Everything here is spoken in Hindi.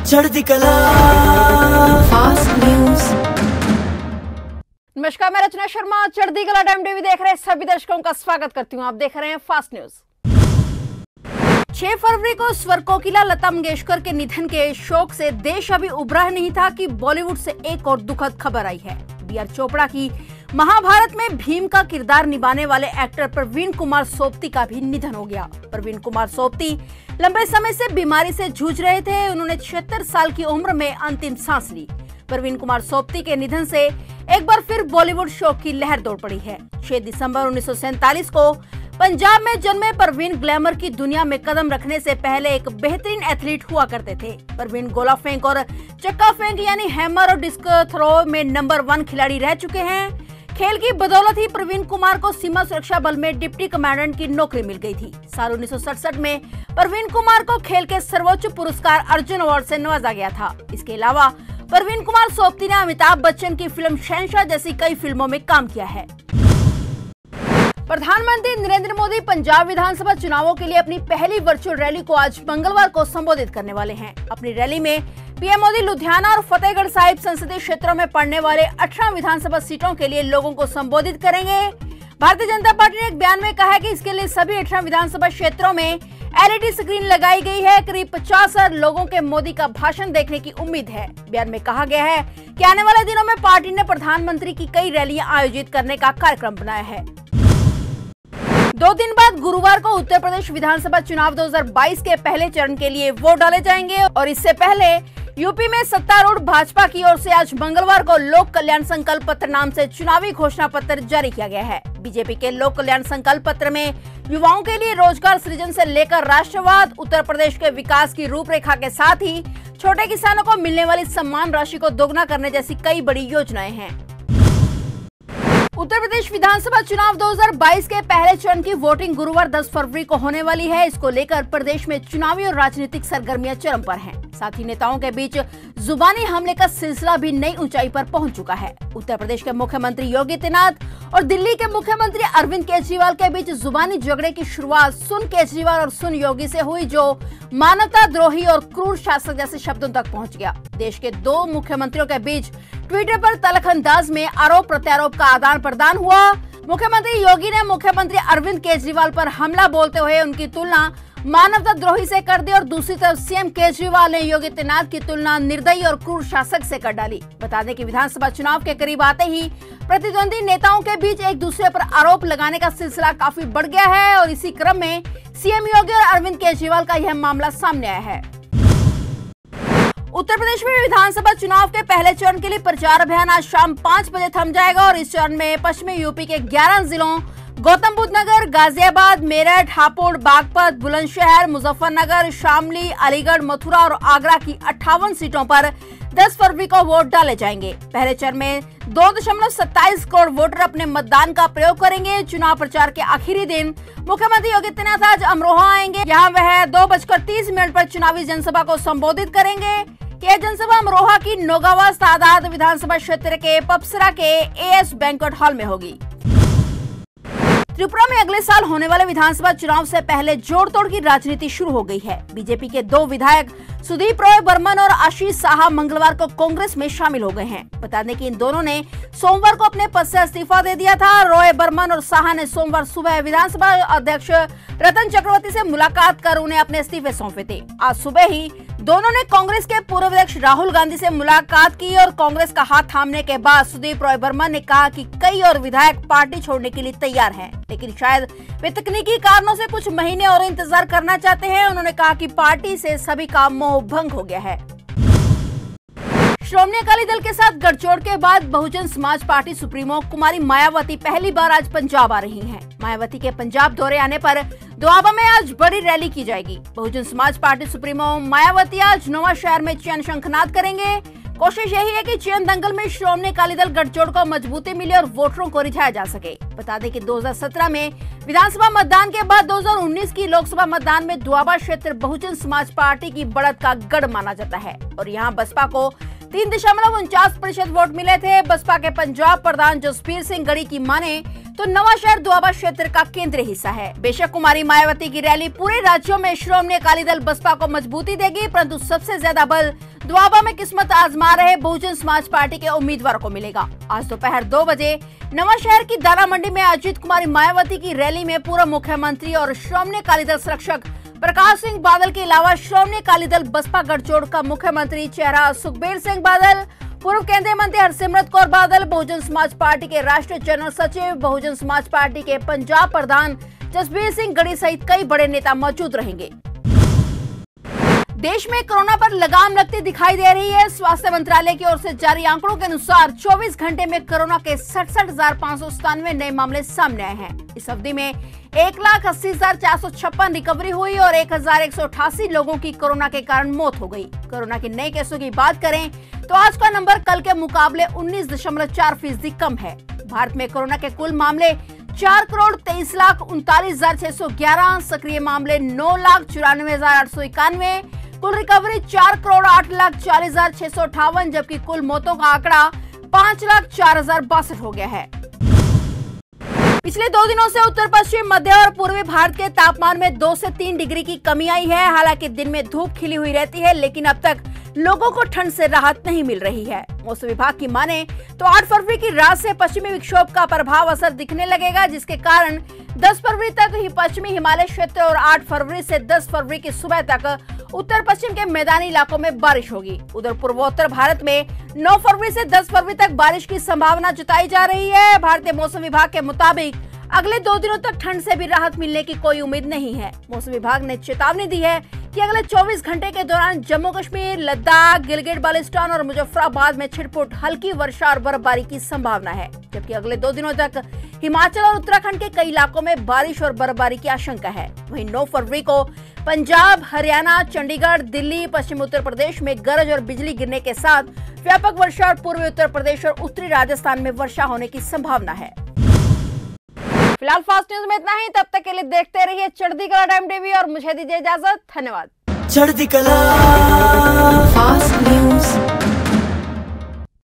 चढ़ती कला। फास्ट न्यूज़ नमस्कार मैं रचना शर्मा चढ़ती कला टाइम टीवी देख रहे सभी दर्शकों का स्वागत करती हूँ। आप देख रहे हैं फास्ट न्यूज़ 6 फरवरी को स्वर कोकिला लता मंगेशकर के निधन के शोक से देश अभी उभरा नहीं था कि बॉलीवुड से एक और दुखद खबर आई है। बी आर चोपड़ा की महाभारत में भीम का किरदार निभाने वाले एक्टर प्रवीण कुमार सोप्ती का भी निधन हो गया। प्रवीण कुमार सोप्ती लंबे समय से बीमारी से जूझ रहे थे, उन्होंने छिहत्तर साल की उम्र में अंतिम सांस ली। प्रवीण कुमार सोप्ती के निधन से एक बार फिर बॉलीवुड शोक की लहर दौड़ पड़ी है। 6 दिसंबर उन्नीस को पंजाब में जन्मे परवीन ग्लैमर की दुनिया में कदम रखने से पहले एक बेहतरीन एथलीट हुआ करते थे। परवीन गोला फेंक और चक्का फेंक यानी हैमर और डिस्क थ्रो में नंबर वन खिलाड़ी रह चुके हैं। खेल की बदौलत ही प्रवीण कुमार को सीमा सुरक्षा बल में डिप्टी कमांडेंट की नौकरी मिल गई थी। साल उन्नीस सौ सड़सठ में प्रवीण कुमार को खेल के सर्वोच्च पुरस्कार अर्जुन अवार्ड से नवाजा गया था। इसके अलावा, प्रवीण कुमार सोपती ने अमिताभ बच्चन की फ़िल्म शहनशाह जैसी कई फ़िल्मों में काम किया है। प्रधानमंत्री नरेंद्र मोदी पंजाब विधानसभा चुनावों के लिए अपनी पहली वर्चुअल रैली को आज मंगलवार को संबोधित करने वाले हैं। अपनी रैली में पीएम मोदी लुधियाना और फतेहगढ़ साहिब संसदीय क्षेत्रों में पड़ने वाले 18 विधानसभा सीटों के लिए लोगों को संबोधित करेंगे। भारतीय जनता पार्टी ने एक बयान में कहा है कि इसके लिए सभी अठारह विधानसभा क्षेत्रों में एलईडी स्क्रीन लगाई गई है। करीब पचास हज़ार लोगों के मोदी का भाषण देखने की उम्मीद है। बयान में कहा गया है कि आने वाले दिनों में पार्टी ने प्रधानमंत्री की कई रैलियाँ आयोजित करने का कार्यक्रम बनाया है। दो दिन बाद गुरुवार को उत्तर प्रदेश विधानसभा चुनाव 2022 के पहले चरण के लिए वोट डाले जाएँगे और इससे पहले यूपी में सत्तारूढ़ भाजपा की ओर से आज मंगलवार को लोक कल्याण संकल्प पत्र नाम से चुनावी घोषणा पत्र जारी किया गया है। बीजेपी के लोक कल्याण संकल्प पत्र में युवाओं के लिए रोज़गार सृजन से लेकर राष्ट्रवाद, उत्तर प्रदेश के विकास की रूपरेखा के साथ ही छोटे किसानों को मिलने वाली सम्मान राशि को दोगुना करने जैसी कई बड़ी योजनाएँ हैं। उत्तर प्रदेश विधानसभा चुनाव 2022 के पहले चरण की वोटिंग गुरुवार 10 फरवरी को होने वाली है। इसको लेकर प्रदेश में चुनावी और राजनीतिक सरगर्मियाँ चरम पर हैं। साथ ही नेताओं के बीच जुबानी हमले का सिलसिला भी नई ऊंचाई पर पहुँच चुका है। उत्तर प्रदेश के मुख्यमंत्री योगी आदित्यनाथ और दिल्ली के मुख्यमंत्री अरविंद केजरीवाल के बीच जुबानी झगड़े की शुरुआत सुन केजरीवाल और सुन योगी से हुई, जो मानवता द्रोही और क्रूर शासक जैसे शब्दों तक पहुँच गया। देश के दो मुख्यमंत्रियों के बीच ट्विटर पर तलख अंदाज में आरोप प्रत्यारोप का आदान प्रदान हुआ। मुख्यमंत्री योगी ने मुख्यमंत्री अरविंद केजरीवाल पर हमला बोलते हुए उनकी तुलना मानवता द्रोही से कर दी और दूसरी तरफ़ सीएम केजरीवाल ने योगी आदित्यनाथ की तुलना निर्दयी और क्रूर शासक से कर डाली। बता दें कि विधानसभा चुनाव के करीब आते ही प्रतिद्वंदी नेताओं के बीच एक दूसरे पर आरोप लगाने का सिलसिला काफ़ी बढ़ गया है और इसी क्रम में सीएम योगी और अरविंद केजरीवाल का यह मामला सामने आया है। उत्तर प्रदेश में विधानसभा चुनाव के पहले चरण के लिए प्रचार अभियान आज शाम पाँच बजे थम जाएगा और इस चरण में पश्चिमी यूपी के 11 जिलों गौतम बुद्ध नगर, गाजियाबाद, मेरठ, हापुड़, बागपत, बुलंदशहर, मुजफ्फरनगर, शामली, अलीगढ़, मथुरा और आगरा की अट्ठावन सीटों पर 10 फरवरी को वोट डाले जाएँगे। पहले चरण में दो दशमलव सत्ताईस करोड़ वोटर अपने मतदान का प्रयोग करेंगे। चुनाव प्रचार के आखिरी दिन मुख्यमंत्री योगी आदित्यनाथ आज अमरोहा आएँगे। यहाँ वह दो बजकर तीस मिनट आरोप चुनावी जनसभा को संबोधित करेंगे। यह जनसभा अमरोहा की नोगावा सादात विधानसभा क्षेत्र के पपसरा के एएस बैंकट हॉल में होगी। त्रिपुरा में अगले साल होने वाले विधानसभा चुनाव से पहले जोड़ तोड़ की राजनीति शुरू हो गई है। बीजेपी के दो विधायक सुदीप रॉय बर्मन और आशीष साहा मंगलवार को कांग्रेस में शामिल हो गए हैं। बता दें कि इन दोनों ने सोमवार को अपने पद से इस्तीफा दे दिया था। रॉय बर्मन और साहा ने सोमवार सुबह विधानसभा अध्यक्ष रतन चक्रवर्ती से मुलाकात कर उन्हें अपने इस्तीफे सौंपे थे। आज सुबह ही दोनों ने कांग्रेस के पूर्व अध्यक्ष राहुल गांधी से मुलाकात की और कांग्रेस का हाथ थामने के बाद सुदीप रॉय वर्मा ने कहा कि कई और विधायक पार्टी छोड़ने के लिए तैयार हैं, लेकिन शायद वे तकनीकी कारणों से कुछ महीने और इंतज़ार करना चाहते हैं। उन्होंने कहा कि पार्टी से सभी का मोह भंग हो गया है। श्रोमणी अकाली दल के साथ गठजोड़ के बाद बहुजन समाज पार्टी सुप्रीमो कुमारी मायावती पहली बार आज पंजाब आ रही हैं। मायावती के पंजाब दौरे आने पर दोआबा में आज बड़ी रैली की जाएगी। बहुजन समाज पार्टी सुप्रीमो मायावती आज नवा शहर में चयन शंखनाद करेंगे। कोशिश यही है कि चयन दंगल में श्रोमणी अकाली दल गठजोड़ को मजबूती मिले और वोटरों को रिझाया जा सके। बता दें कि 2017 में विधानसभा मतदान के बाद 2019 की लोकसभा मतदान में दुआबा क्षेत्र बहुजन समाज पार्टी की बढ़त का गढ़ माना जाता है। और यहाँ बसपा को तीन दशमलव उनचास प्रतिशत वोट मिले थे। बसपा के पंजाब प्रधान जसबीर सिंह गढ़ी की माने तो नवा शहर दुआबा क्षेत्र का केंद्रीय हिस्सा है। बेशक कुमारी मायावती की रैली पूरे राज्यों में श्रोमणी अकाली दल बसपा को मजबूती देगी, परंतु सबसे ज़्यादा बल दुआबा में किस्मत आजमा रहे बहुजन समाज पार्टी के उम्मीदवार को मिलेगा। आज दोपहर दो बजे नवा शहर की दाना मंडी में अजीत कुमारी मायावती की रैली में पूर्व मुख्यमंत्री और श्रोमणी अकाली दल संरक्षक प्रकाश सिंह बादल के अलावा श्रोमणी अकाली दल बसपा गठजोड़ का मुख्यमंत्री चेहरा सुखबीर सिंह बादल, पूर्व केंद्रीय मंत्री हरसिमरत कौर बादल, बहुजन समाज पार्टी के राष्ट्रीय जनरल सचिव, बहुजन समाज पार्टी के पंजाब प्रधान जसबीर सिंह गढ़ी सहित कई बड़े नेता मौजूद रहेंगे। देश में कोरोना पर लगाम लगती दिखाई दे रही है। स्वास्थ्य मंत्रालय की ओर से जारी आंकड़ों के अनुसार 24 घंटे में कोरोना के सड़सठ नए मामले सामने आए हैं। इस अवधि में एक लाख अस्सी हज़ार चार सौ छप्पन रिकवरी हुई और एक हज़ार एक सौ अठासी लोगों की कोरोना के कारण मौत हो गई। कोरोना के नए केसों की बात करें तो आज का नंबर कल के मुकाबले उन्नीस दशमलव चार फ़ीसदी कम है। भारत में कोरोना के कुल मामले चार करोड़ तेईस लाख उनतालीस हज़ार छह सौ ग्यारह, सक्रिय मामले नौ लाख चौरानवे हज़ार आठ सौ इक्यानवे कुल रिकवरी चार करोड़ आठ लाख चालीस हज़ार छह सौ अठावन जबकि कुल मौतों का आंकड़ा पाँच लाख चार हज़ार बासठ हो गया है। पिछले दो दिनों से उत्तर पश्चिम, मध्य और पूर्वी भारत के तापमान में दो से तीन डिग्री की कमी आई है। हालाँकि दिन में धूप खिली हुई रहती है, लेकिन अब तक लोगों को ठंड से राहत नहीं मिल रही है। मौसम विभाग की माने तो 8 फरवरी की रात से पश्चिमी विक्षोभ का प्रभाव असर दिखने लगेगा, जिसके कारण 10 फरवरी तक ही पश्चिमी हिमालय क्षेत्र और 8 फरवरी से 10 फरवरी की सुबह तक उत्तर पश्चिम के मैदानी इलाकों में बारिश होगी। उधर पूर्वोत्तर भारत में 9 फरवरी से 10 फरवरी तक बारिश की संभावना जताई जा रही है। भारतीय मौसम विभाग के मुताबिक अगले दो दिनों तक ठंड से भी राहत मिलने की कोई उम्मीद नहीं है। मौसम विभाग ने चेतावनी दी है कि अगले 24 घंटे के दौरान जम्मू कश्मीर, लद्दाख, गिलगित बालिस्तान और मुजफ्फराबाद में छिटपुट, हल्की वर्षा और बर्फबारी की संभावना है। जबकि अगले दो दिनों तक हिमाचल और उत्तराखंड के कई इलाकों में बारिश और बर्फबारी की आशंका है। वहीं 9 फरवरी को पंजाब, हरियाणा, चंडीगढ़, दिल्ली, पश्चिमी उत्तर प्रदेश में गरज और बिजली गिरने के साथ व्यापक वर्षा और पूर्वी उत्तर प्रदेश और उत्तरी राजस्थान में वर्षा होने की संभावना है। फ़िलहाल फास्ट न्यूज़ में इतना ही। तब तक के लिए देखते रहिए चढ़ती कला टाइम टीवी और मुझे दीजिए इजाज़त। धन्यवाद। चढ़ती कला। Fast news